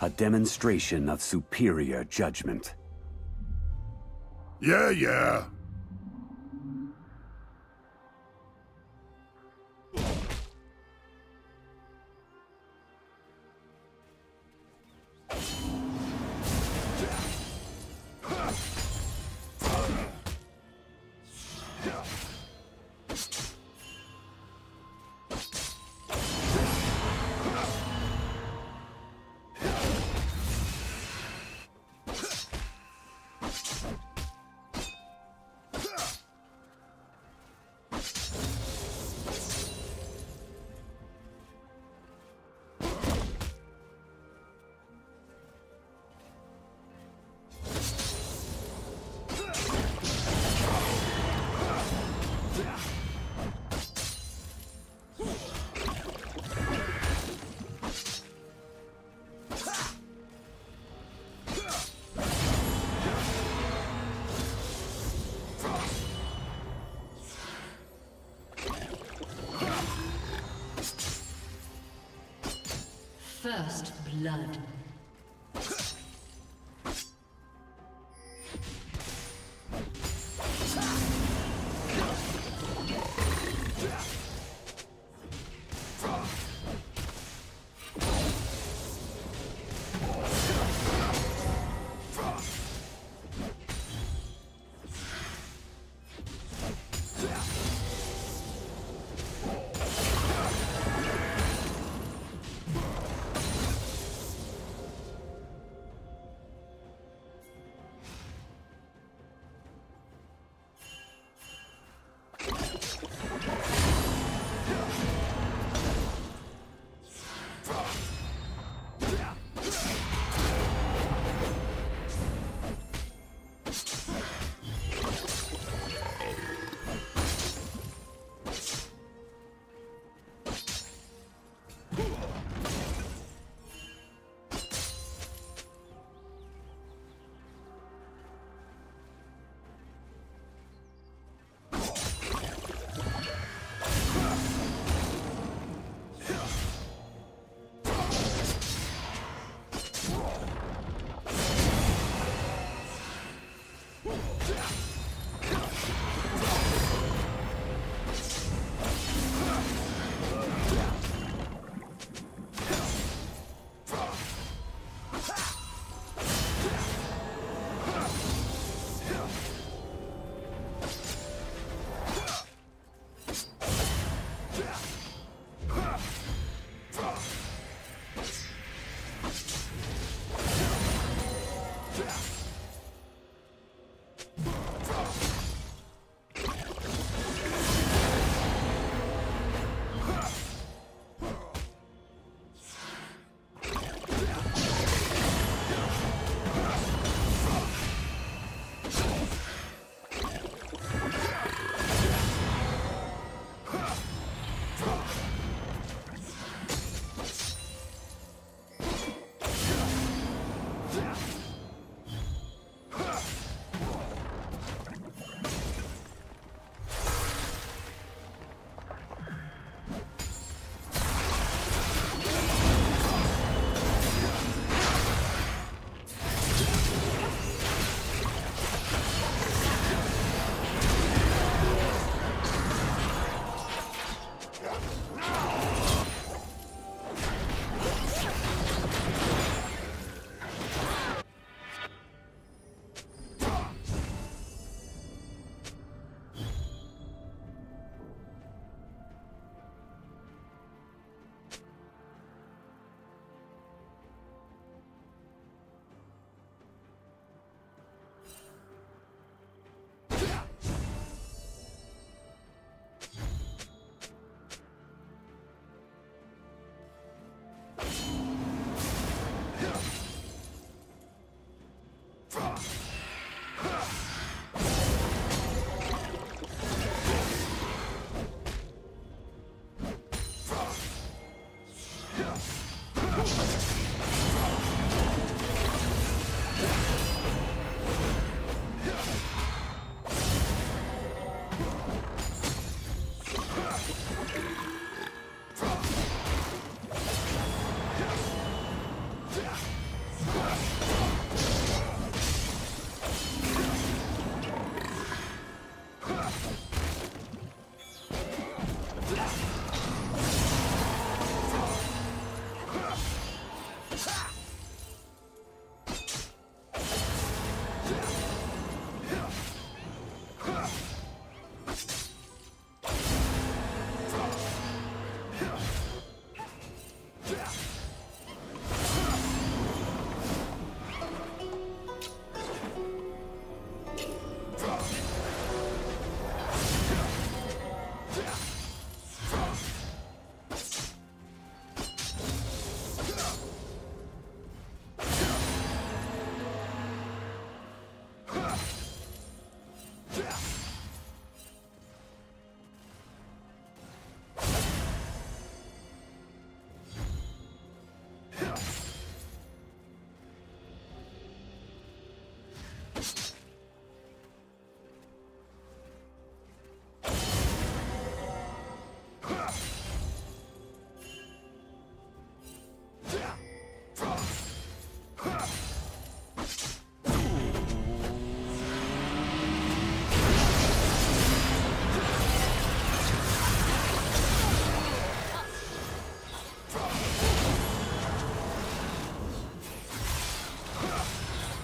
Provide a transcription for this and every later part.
A demonstration of superior judgment. Yeah, yeah. First blood.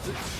Let's go.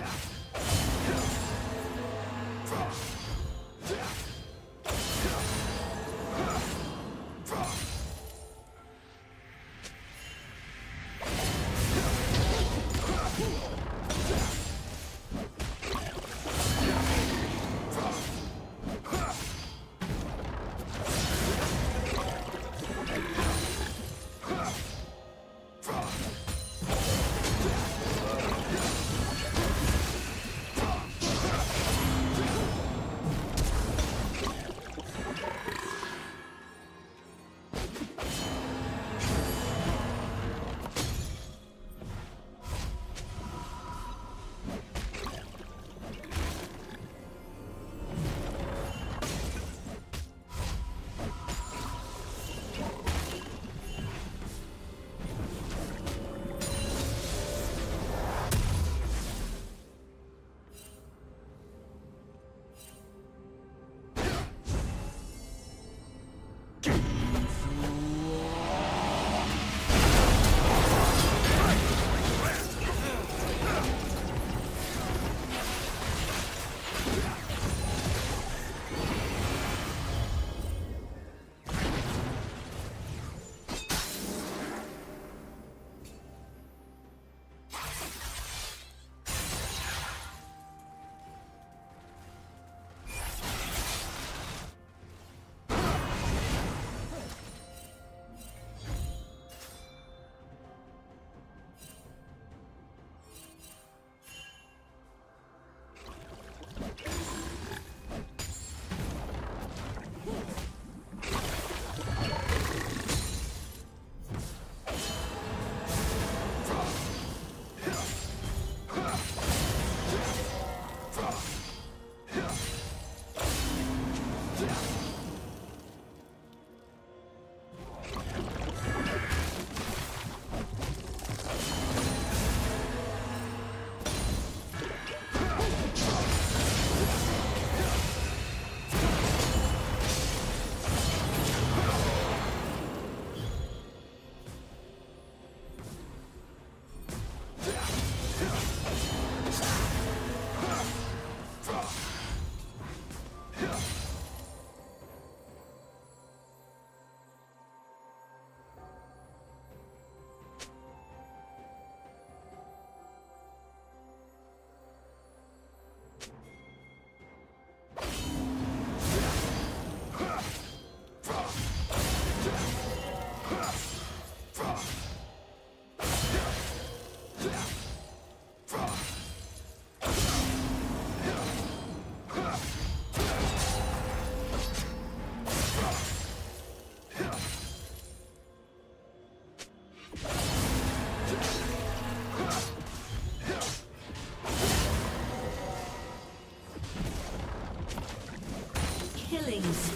Yeah.